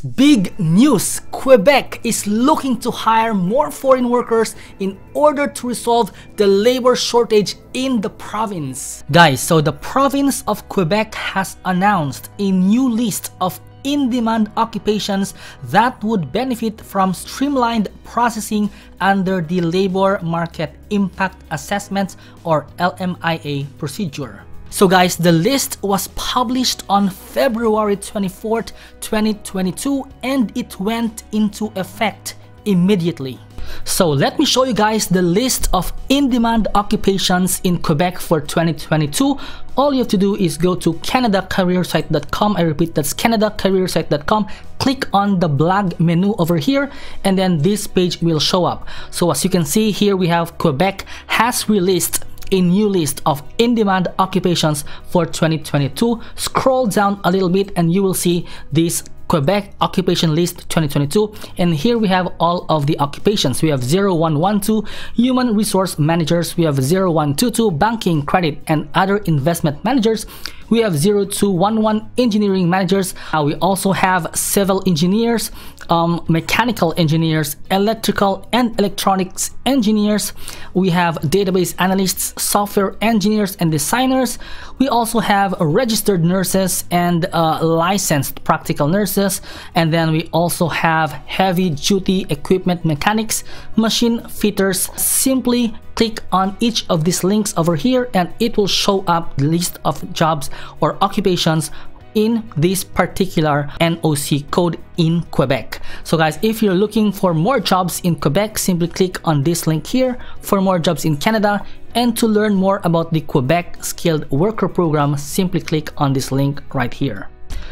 big news! Quebec is looking to hire more foreign workers in order to resolve the labor shortage in the province. Guys, so the province of Quebec has announced a new list of in-demand occupations that would benefit from streamlined processing under the Labor Market Impact Assessment or LMIA procedure. So guys, the list was published on February 24th, 2022 and it went into effect immediately. So let me show you guys the list of in-demand occupations in Quebec for 2022. All you have to do is go to canadacareersite.com. I repeat, that's canadacareersite.com. Click on the blog menu over here and then this page will show up. So as you can see here, we have Quebec has released a new list of in-demand occupations for 2022. Scroll down a little bit and you will see this Quebec Occupation List 2022 and here we have all of the occupations. We have 0112 Human Resource Managers, we have 0122 Banking, Credit and Other Investment Managers, we have 0211 engineering managers. Uh, we also have civil engineers, um, mechanical engineers, electrical and electronics engineers. We have database analysts, software engineers and designers. We also have registered nurses and uh, licensed practical nurses. And then we also have heavy duty equipment mechanics, machine fitters. Simply click on each of these links over here and it will show up the list of jobs or occupations in this particular NOC code in Quebec. So guys, if you're looking for more jobs in Quebec, simply click on this link here for more jobs in Canada and to learn more about the Quebec Skilled Worker Program, simply click on this link right here.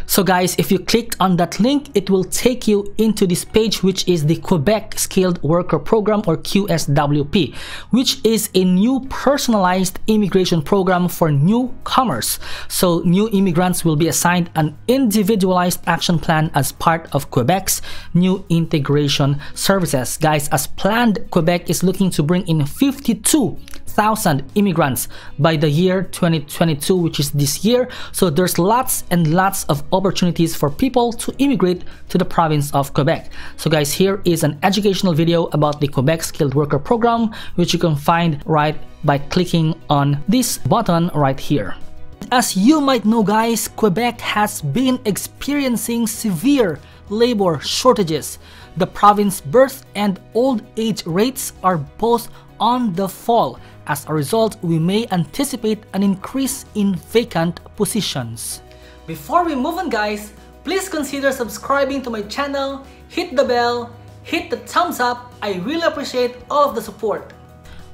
So guys, if you clicked on that link, it will take you into this page which is the Quebec Skilled Worker Program or QSWP, which is a new personalized immigration program for newcomers. So new immigrants will be assigned an individualized action plan as part of Quebec's new integration services. Guys, as planned, Quebec is looking to bring in 52 1,000 immigrants by the year 2022, which is this year. So there's lots and lots of opportunities for people to immigrate to the province of Quebec. So guys, here is an educational video about the Quebec Skilled Worker Program, which you can find right by clicking on this button right here. As you might know guys, Quebec has been experiencing severe labor shortages. The province birth and old age rates are both on the fall as a result, we may anticipate an increase in vacant positions. Before we move on guys, please consider subscribing to my channel, hit the bell, hit the thumbs up, I really appreciate all of the support.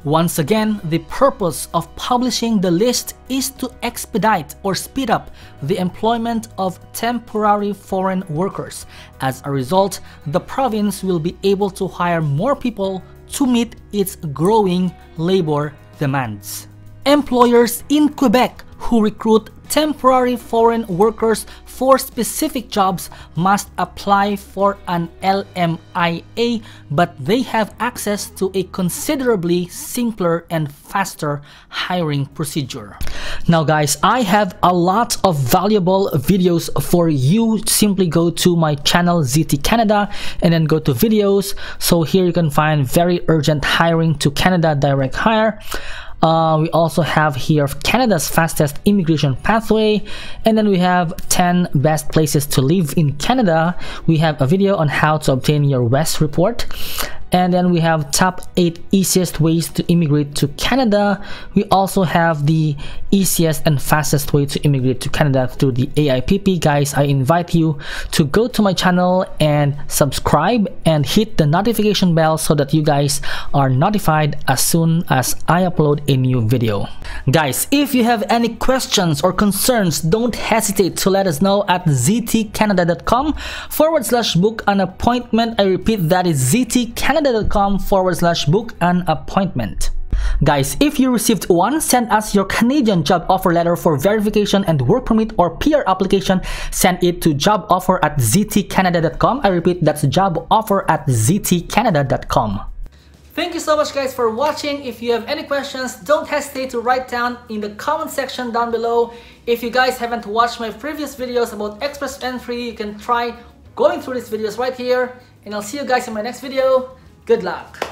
Once again, the purpose of publishing the list is to expedite or speed up the employment of temporary foreign workers. As a result, the province will be able to hire more people to meet its growing labor demands. Employers in Quebec who recruit temporary foreign workers for specific jobs must apply for an LMIA, but they have access to a considerably simpler and faster hiring procedure. Now guys, I have a lot of valuable videos for you. Simply go to my channel ZT Canada and then go to videos. So here you can find very urgent hiring to Canada direct hire. Uh, we also have here Canada's fastest immigration pathway and then we have 10 best places to live in Canada. We have a video on how to obtain your WES report and then we have top 8 easiest ways to immigrate to Canada. We also have the easiest and fastest way to immigrate to Canada through the AIPP. Guys, I invite you to go to my channel and subscribe and hit the notification bell so that you guys are notified as soon as I upload a new video. Guys, if you have any questions or concerns, don't hesitate to let us know at ztcanada.com forward slash book an appointment. I repeat, that is ztcanada canada.com forward slash book an appointment. Guys, if you received one, send us your Canadian job offer letter for verification and work permit or PR application. Send it to joboffer at ztcanada.com. I repeat, that's joboffer at ztcanada.com. Thank you so much guys for watching. If you have any questions, don't hesitate to write down in the comment section down below. If you guys haven't watched my previous videos about Express Entry, you can try going through these videos right here and I'll see you guys in my next video. Good luck.